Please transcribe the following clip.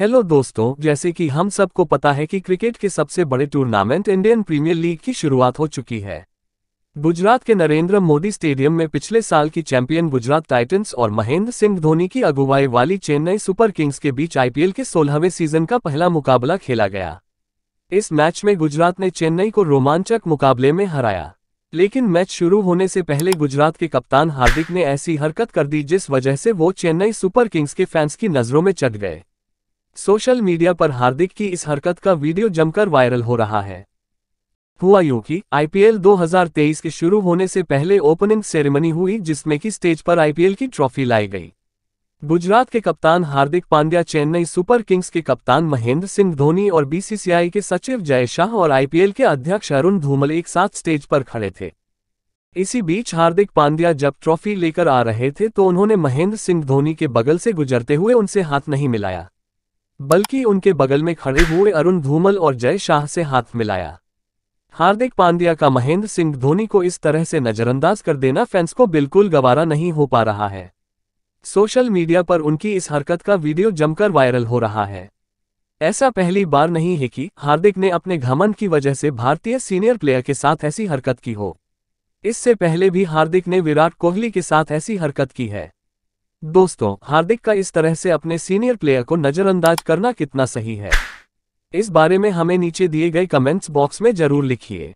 Hello दोस्तों, जैसे कि हम सबको पता है कि क्रिकेट के सबसे बड़े टूर्नामेंट इंडियन प्रीमियर लीग की शुरुआत हो चुकी है। गुजरात के नरेंद्र मोदी स्टेडियम में पिछले साल की चैंपियन गुजरात टाइटंस और महेंद्र सिंह धोनी की अगुवाई वाली चेन्नई सुपर किंग्स के बीच आईपीएल के सोलहवें सीज़न का पहला मुकाबला खेला गया। इस मैच में गुजरात ने चेन्नई को रोमांचक मुकाबले में हराया। लेकिन मैच शुरू होने से पहले गुजरात के कप्तान हार्दिक ने ऐसी हरकत कर दी जिस वजह से वो चेन्नई सुपर किंग्स के फैंस की नज़रों में चढ़ गए। सोशल मीडिया पर हार्दिक की इस हरकत का वीडियो जमकर वायरल हो रहा है। हुआ यूँ कि आईपीएल 2023 के शुरू होने से पहले ओपनिंग सेरेमनी हुई, जिसमें कि स्टेज पर आईपीएल की ट्रॉफी लाई गई। गुजरात के कप्तान हार्दिक पांड्या, चेन्नई सुपर किंग्स के कप्तान महेंद्र सिंह धोनी और बीसीसीआई के सचिव जय शाह और आईपीएल के अध्यक्ष अरुण धूमल एक साथ स्टेज पर खड़े थे। इसी बीच हार्दिक पांड्या जब ट्रॉफी लेकर आ रहे थे तो उन्होंने महेंद्र सिंह धोनी के बगल से गुजरते हुए उनसे हाथ नहीं मिलाया। बल्कि उनके बगल में खड़े हुए अरुण धूमल और जय शाह से हाथ मिलाया। हार्दिक पांड्या का महेंद्र सिंह धोनी को इस तरह से नजरअंदाज कर देना फैंस को बिल्कुल गवारा नहीं हो पा रहा है। सोशल मीडिया पर उनकी इस हरकत का वीडियो जमकर वायरल हो रहा है। ऐसा पहली बार नहीं है कि हार्दिक ने अपने घमंड की वजह से भारतीय सीनियर प्लेयर के साथ ऐसी हरकत की हो। इससे पहले भी हार्दिक ने विराट कोहली के साथ ऐसी हरकत की है। दोस्तों, हार्दिक का इस तरह से अपने सीनियर प्लेयर को नजरअंदाज करना कितना सही है? इस बारे में हमें नीचे दिए गए कमेंट्स बॉक्स में ज़रूर लिखिए।